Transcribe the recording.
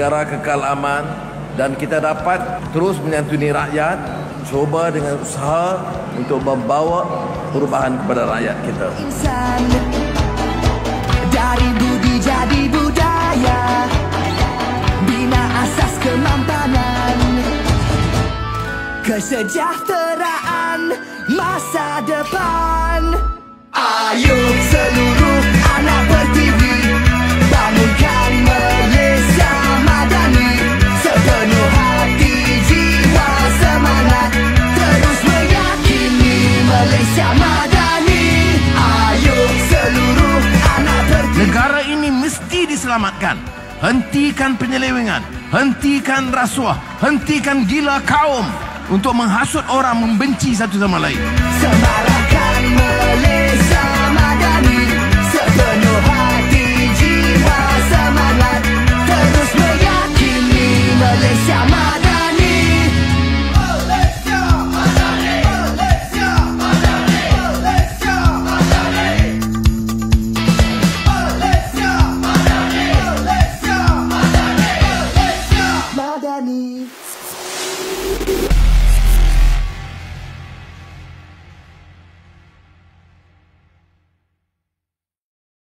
negara kekal aman dan kita dapat terus menyantuni rakyat cuba dengan usaha untuk membawa perubahan kepada rakyat kita. Insan dari budi jadi budaya bina asas kemampanan kesejahteraan masa depan Ayo seluruh anak Negara ini mesti diselamatkan. Hentikan penyelewengan, hentikan rasuah, hentikan gila kaum untuk menghasut orang membenci satu sama lain. Malaysia